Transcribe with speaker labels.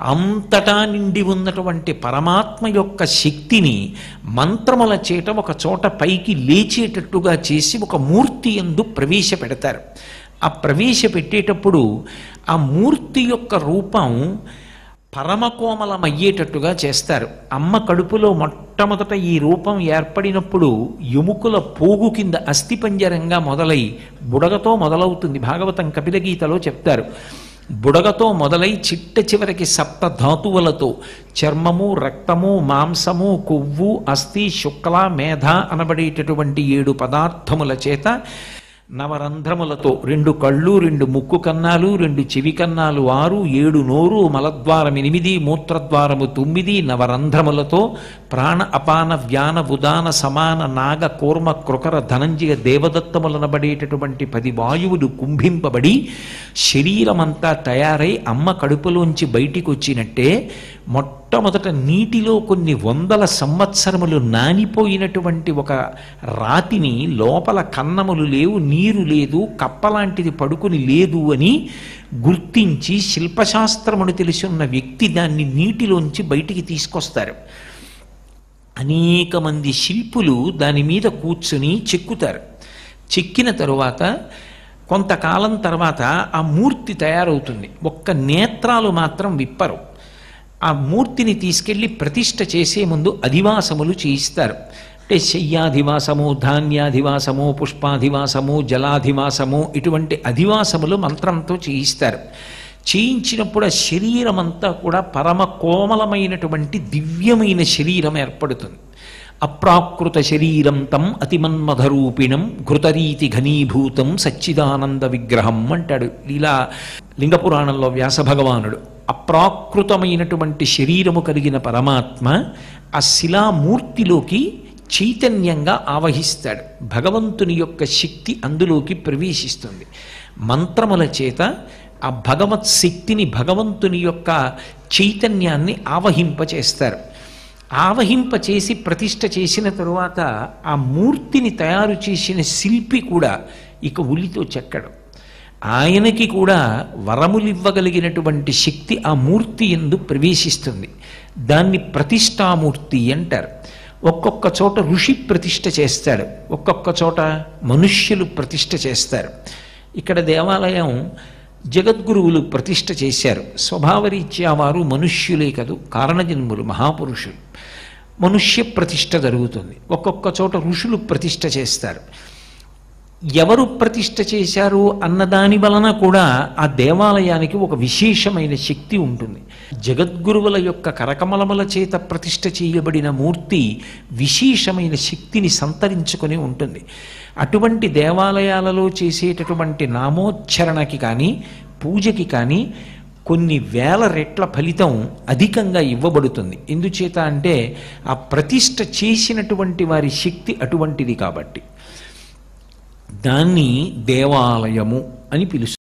Speaker 1: అంతటా నిండి ఉన్నటువంటి పరమాత్మ యొక్క శక్తిని మంత్రముల చేట ఒక చోట పైకి లేచేటట్టుగా చేసి ఒక మూర్తి ఎందు ప్రవేశపెడతారు. ఆ ప్రవేశపెట్టేటప్పుడు ఆ మూర్తి యొక్క రూపం పరమకోమలమయ్యేటట్టుగా చేస్తారు. అమ్మ కడుపులో మొట్టమొదట ఈ రూపం ఏర్పడినప్పుడు ఎముకల పోగు కింద అస్థిపంజరంగా మొదలై బుడగతో మొదలవుతుంది. భాగవతం కపిలగీతలో చెప్తారు. బుడగతో మొదలై చిట్ట చివరికి సప్త ధాతువులతో చర్మము రక్తము మాంసము కొవ్వు అస్థి శుక్ల మేధ అనబడేటటువంటి ఏడు పదార్థముల చేత నవరంధ్రములతో రెండు కళ్ళు రెండు ముక్కు కన్నాలు రెండు చెవి కన్నాలు ఆరు ఏడు నోరు మలద్వారం ఎనిమిది మూత్రద్వారము తొమ్మిది నవరంధ్రములతో ప్రాణ అపాన వ్యాన ఉదాన సమాన నాగ కూర్మ కృకర ధనంజయ దేవదత్తములనబడేటటువంటి పది వాయువులు కుంభింపబడి శరీరమంతా తయారై అమ్మ కడుపులోంచి బయటికి వచ్చినట్టే మొట్టమొదట నీటిలో కొన్ని వందల సంవత్సరములు నానిపోయినటువంటి ఒక రాతిని లోపల కన్నములు లేవు నీరు లేదు కప్పలాంటిది పడుకుని లేదు అని గుర్తించి శిల్పశాస్త్రమును ఉన్న వ్యక్తి దాన్ని నీటిలోంచి బయటికి తీసుకొస్తారు. అనేక మంది శిల్పులు దాని మీద కూర్చుని చెక్కుతారు. చెక్కిన తరువాత కొంతకాలం తర్వాత ఆ మూర్తి తయారవుతుంది. ఒక్క నేత్రాలు మాత్రం విప్పరు. ఆ మూర్తిని తీసుకెళ్ళి ప్రతిష్ఠ చేసే ముందు అధివాసములు చేయిస్తారు. అంటే శయ్యాధివాసము ధాన్యాధివాసము పుష్పాధివాసము జలాధివాసము ఇటువంటి అధివాసములు మంత్రంతో చేయిస్తారు. చేయించినప్పుడు ఆ శరీరం అంతా కూడా పరమ కోమలమైనటువంటి దివ్యమైన శరీరం ఏర్పడుతుంది. అప్రాకృత శరీరం తం అతిమన్మధరూపిణం ఘృతరీతి ఘనీభూతం సచ్చిదానంద విగ్రహం అంటాడు. లీలా లింగపురాణంలో వ్యాస భగవానుడు. అప్రాకృతమైనటువంటి శరీరము కలిగిన పరమాత్మ ఆ శిలామూర్తిలోకి చైతన్యంగా ఆవహిస్తాడు. భగవంతుని యొక్క శక్తి అందులోకి ప్రవేశిస్తుంది. మంత్రముల చేత ఆ భగవత్ శక్తిని భగవంతుని యొక్క చైతన్యాన్ని ఆవహింపచేస్తారు. ఆవహింపచేసి ప్రతిష్ట చేసిన తరువాత ఆ మూర్తిని తయారు చేసిన శిల్పి కూడా ఇక ఉలితో చెక్కడం. ఆయనకి కూడా వరములివ్వగలిగినటువంటి శక్తి ఆ మూర్తి ఎందు ప్రవేశిస్తుంది. దాన్ని ప్రతిష్టామూర్తి అంటారు. ఒక్కొక్క చోట ఋషి ప్రతిష్ఠ చేస్తాడు ఒక్కొక్క చోట మనుష్యులు ప్రతిష్ఠ చేస్తారు. ఇక్కడ దేవాలయం జగద్గురువులు ప్రతిష్ఠ చేశారు. స్వభావరీత్యా వారు మనుష్యులే కదూ కారణజన్ములు మహాపురుషులు. మనుష్య ప్రతిష్ట జరుగుతుంది. ఒక్కొక్క చోట ఋషులు ప్రతిష్ట చేస్తారు. ఎవరు ప్రతిష్ట చేశారు అన్నదాని వలన కూడా ఆ దేవాలయానికి ఒక విశేషమైన శక్తి ఉంటుంది. జగద్గురువుల యొక్క కరకమలముల చేత ప్రతిష్ట చేయబడిన మూర్తి విశేషమైన శక్తిని సంతరించుకొని ఉంటుంది. అటువంటి దేవాలయాలలో చేసేటటువంటి నామోచ్చరణకి కానీ పూజకి కానీ కొన్ని వేల రెట్ల ఫలితం అధికంగా ఇవ్వబడుతుంది. ఎందుచేత అంటే ఆ ప్రతిష్ట చేసినటువంటి వారి శక్తి అటువంటిది కాబట్టి. దాన్ని దేవాలయము అని పిలుస్తారు.